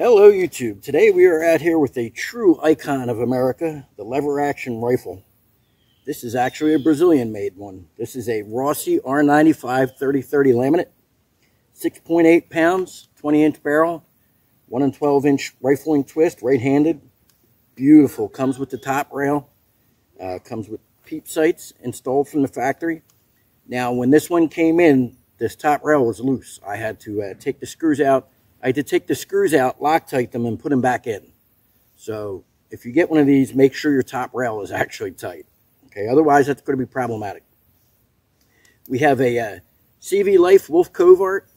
Hello YouTube. Today we are out here with a true icon of America, the lever action rifle. This is actually a Brazilian made one. This is a Rossi R95 3030 laminate. 6.8 pounds, 20 inch barrel, 1 and 12 inch rifling twist, right handed. Beautiful. Comes with the top rail. Uh, comes with peep sights installed from the factory. Now when this one came in, this top rail was loose. I had to uh, take the screws out I had to take the screws out, Loctite them, and put them back in. So if you get one of these, make sure your top rail is actually tight. Okay, otherwise that's going to be problematic. We have a uh, CVLIFE Wolf Covert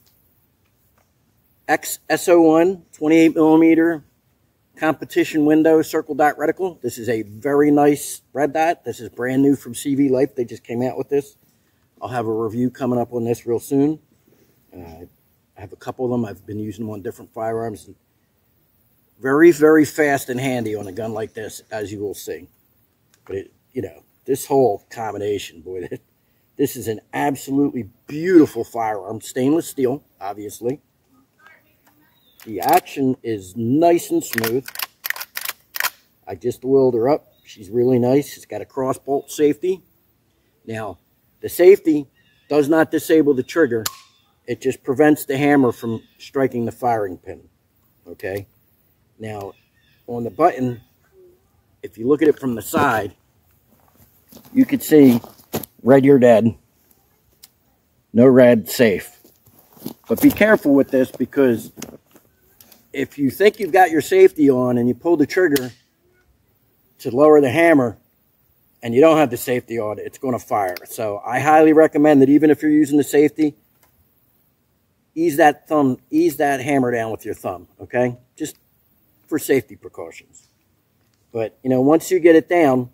XSO1 28 millimeter competition window circle dot reticle. This is a very nice red dot. This is brand new from CVLIFE. They just came out with this. I'll have a review coming up on this real soon. Uh, I have a couple of them. I've been using them on different firearms. Very, very fast and handy on a gun like this, as you will see. But, it, you know, this whole combination, boy, this is an absolutely beautiful firearm. Stainless steel, obviously. The action is nice and smooth. I just oiled her up. She's really nice. It's got a cross bolt safety. Now, the safety does not disable the trigger it just prevents the hammer from striking the firing pin. Okay. Now, on the button, if you look at it from the side, you can see red, you're dead. No red, safe. But be careful with this because if you think you've got your safety on and you pull the trigger to lower the hammer and you don't have the safety on, it's going to fire. So I highly recommend that even if you're using the safety, ease that thumb, ease that hammer down with your thumb, okay? Just for safety precautions. But, you know, once you get it down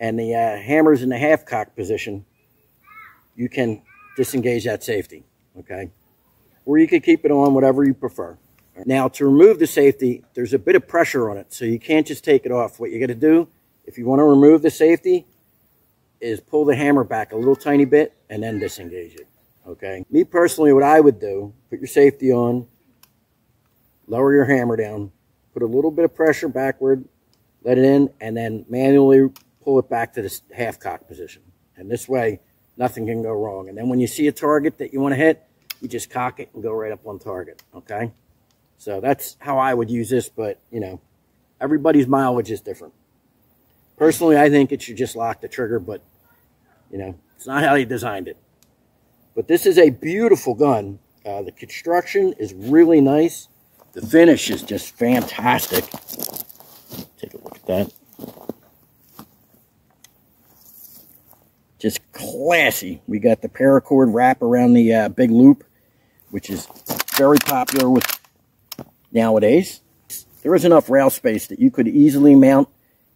and the uh, hammer's in the half cock position, you can disengage that safety, okay? Or you could keep it on, whatever you prefer. Now, to remove the safety, there's a bit of pressure on it, so you can't just take it off. What you got to do, if you want to remove the safety, is pull the hammer back a little tiny bit and then disengage it. Okay. Me personally, what I would do, put your safety on, lower your hammer down, put a little bit of pressure backward, let it in, and then manually pull it back to the half cock position. And this way, nothing can go wrong. And then when you see a target that you want to hit, you just cock it and go right up on target. Okay. So that's how I would use this, but you know, everybody's mileage is different. Personally, I think it should just lock the trigger, but you know, it's not how they designed it. But this is a beautiful gun. Uh, the construction is really nice. The finish is just fantastic. Take a look at that. Just classy. We got the paracord wrap around the uh, big loop, which is very popular with nowadays. There is enough rail space that you could easily mount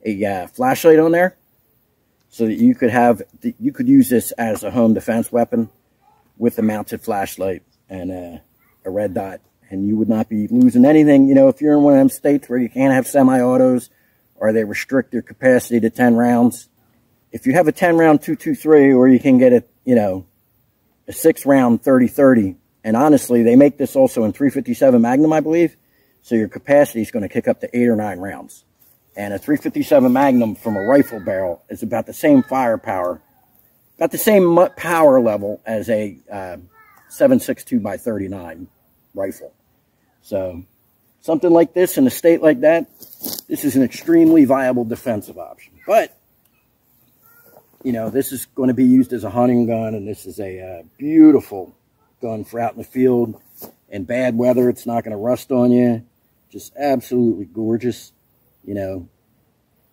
a uh, flashlight on there so that you could have you could use this as a home defense weapon with a mounted flashlight and a, a red dot. And you would not be losing anything. You know, if you're in one of them states where you can't have semi-autos or they restrict your capacity to 10 rounds. If you have a 10 round 223 or you can get a, you know, a six round 30-30. And honestly, they make this also in 357 Magnum, I believe. So your capacity is going to kick up to eight or nine rounds. And a 357 Magnum from a rifle barrel is about the same firepower Got the same power level as a uh, 7.62 by 39 rifle. So something like this in a state like that, this is an extremely viable defensive option. But, you know, this is going to be used as a hunting gun, and this is a uh, beautiful gun for out in the field. In bad weather, it's not going to rust on you. Just absolutely gorgeous. You know,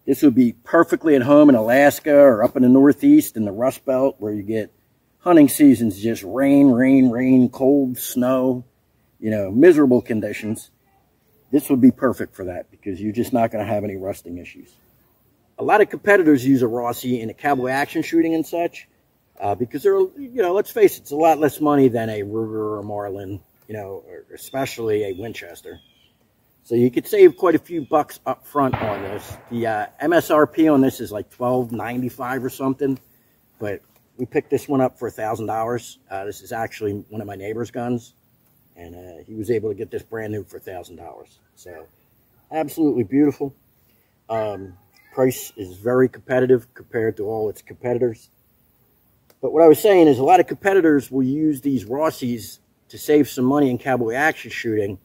this would be perfectly at home in Alaska or up in the Northeast in the Rust Belt where you get hunting seasons just rain, rain, rain, cold, snow, you know, miserable conditions. This would be perfect for that because you're just not going to have any rusting issues. A lot of competitors use a Rossi in a cowboy action shooting and such uh, because they're, you know, let's face it, it's a lot less money than a Ruger or Marlin, you know, especially a Winchester. So you could save quite a few bucks up front on this. The uh, MSRP on this is like twelve ninety five or something, but we picked this one up for a thousand uh, dollars. This is actually one of my neighbor's guns, And uh, he was able to get this brand new for $1,000. So absolutely beautiful. Um, price is very competitive compared to all its competitors. But what I was saying is a lot of competitors will use these Rossies to save some money in cowboy action shooting,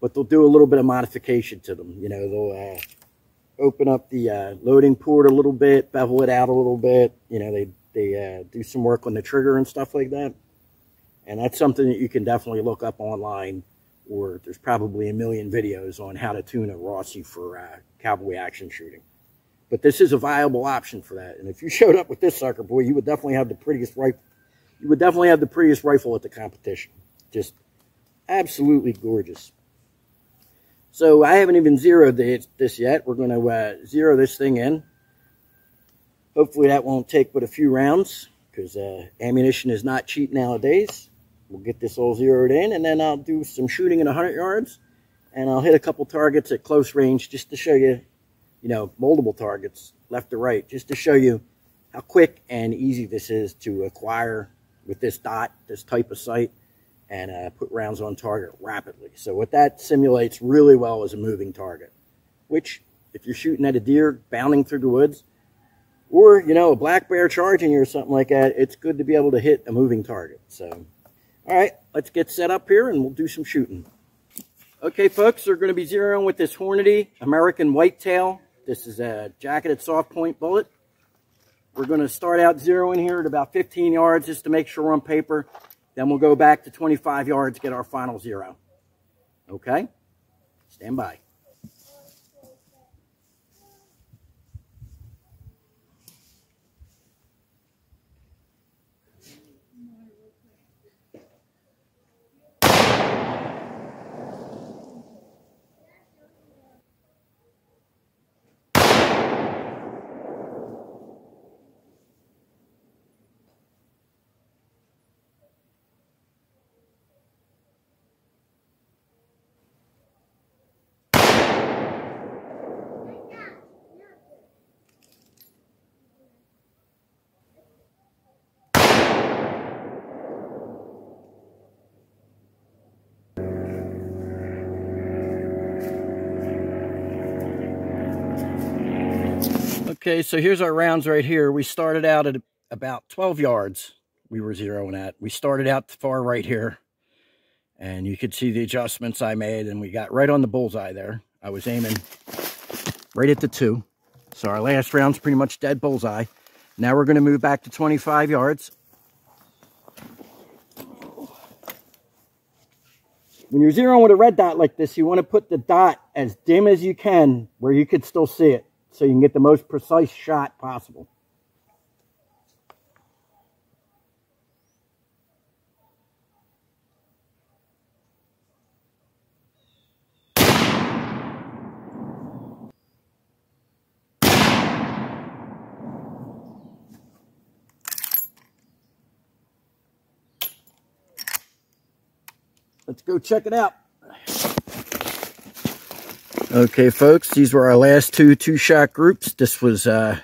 but they'll do a little bit of modification to them. You know, they'll uh, open up the uh, loading port a little bit, bevel it out a little bit. You know, they, they uh, do some work on the trigger and stuff like that. And that's something that you can definitely look up online, or there's probably a million videos on how to tune a Rossi for uh, cowboy action shooting. But this is a viable option for that. And if you showed up with this sucker, boy, you would definitely have the prettiest rifle. You would definitely have the prettiest rifle at the competition. Just absolutely gorgeous. So I haven't even zeroed this yet. We're going to uh, zero this thing in. Hopefully that won't take but a few rounds because uh, ammunition is not cheap nowadays. We'll get this all zeroed in and then I'll do some shooting at 100 yards and I'll hit a couple targets at close range just to show you, you know, multiple targets left to right, just to show you how quick and easy this is to acquire with this dot, this type of sight and uh, put rounds on target rapidly. So what that simulates really well is a moving target, which if you're shooting at a deer bounding through the woods, or, you know, a black bear charging you or something like that, it's good to be able to hit a moving target. So, all right, let's get set up here and we'll do some shooting. Okay, folks, we're going to be zeroing with this Hornady American Whitetail. This is a jacketed soft point bullet. We're going to start out zeroing here at about 15 yards just to make sure we're on paper. Then we'll go back to 25 yards, get our final zero. Okay? Stand by. Okay, so here's our rounds right here. We started out at about 12 yards we were zeroing at. We started out far right here, and you could see the adjustments I made, and we got right on the bullseye there. I was aiming right at the two. So our last round's pretty much dead bullseye. Now we're going to move back to 25 yards. When you're zeroing with a red dot like this, you want to put the dot as dim as you can where you could still see it so you can get the most precise shot possible. Let's go check it out. Okay, folks, these were our last two two-shot groups. This was uh,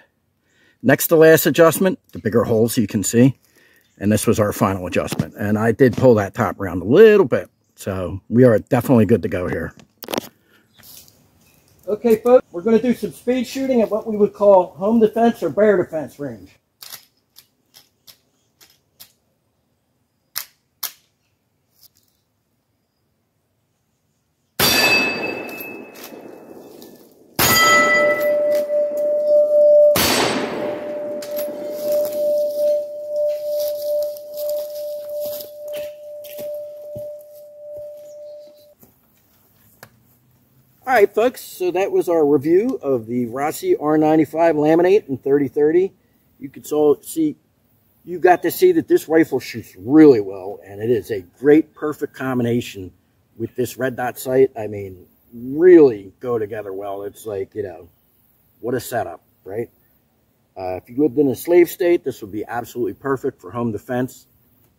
next to last adjustment, the bigger holes you can see. And this was our final adjustment. And I did pull that top round a little bit. So we are definitely good to go here. Okay, folks, we're going to do some speed shooting at what we would call home defense or bear defense range. All right, folks, so that was our review of the Rossi R95 Laminate in 3030. You could see, you got to see that this rifle shoots really well, and it is a great, perfect combination with this red dot sight. I mean, really go together well. It's like, you know, what a setup, right? Uh, if you lived in a slave state, this would be absolutely perfect for home defense.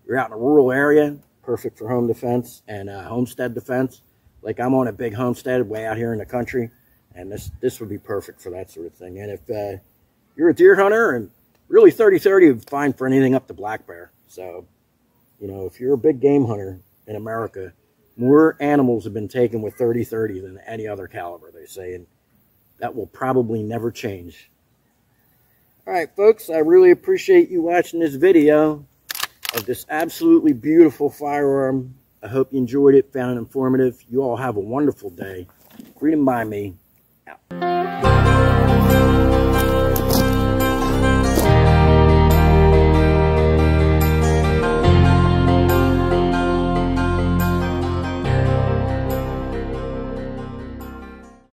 You're out in a rural area, perfect for home defense and uh, homestead defense. Like I'm on a big homestead way out here in the country, and this this would be perfect for that sort of thing. And if uh, you're a deer hunter, and really 30-30 would fine for anything up to black bear. So, you know, if you're a big game hunter in America, More animals have been taken with 30-30 than any other caliber, they say, and that will probably never change. All right, folks, I really appreciate you watching this video of this absolutely beautiful firearm. I hope you enjoyed it, found it informative. You all have a wonderful day. Freedom by me. Out.